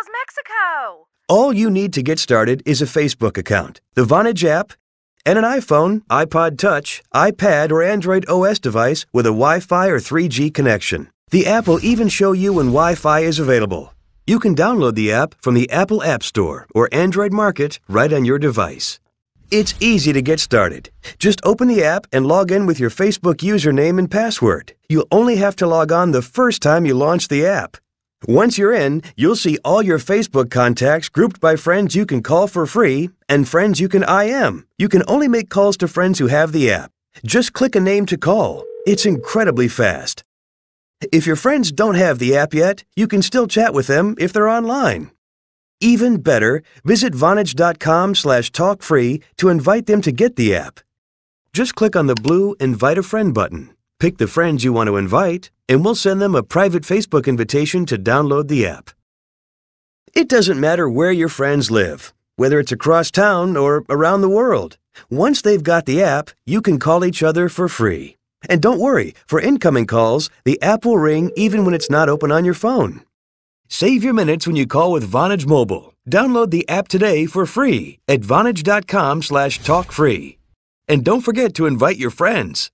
How's Mexico? All you need to get started is a Facebook account, the Vonage app, and an iPhone, iPod Touch, iPad, or Android OS device with a Wi Fi or 3G connection. The app will even show you when Wi Fi is available. You can download the app from the Apple App Store or Android Market right on your device. It's easy to get started. Just open the app and log in with your Facebook username and password. You'll only have to log on the first time you launch the app. Once you're in, you'll see all your Facebook contacts grouped by friends you can call for free and friends you can IM. You can only make calls to friends who have the app. Just click a name to call. It's incredibly fast. If your friends don't have the app yet, you can still chat with them if they're online. Even better, visit Vonage.com slash talkfree to invite them to get the app. Just click on the blue Invite a Friend button. Pick the friends you want to invite, and we'll send them a private Facebook invitation to download the app. It doesn't matter where your friends live, whether it's across town or around the world. Once they've got the app, you can call each other for free. And don't worry, for incoming calls, the app will ring even when it's not open on your phone. Save your minutes when you call with Vonage Mobile. Download the app today for free at Vonage.com slash talk free. And don't forget to invite your friends.